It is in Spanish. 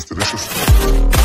Este, tus derechos.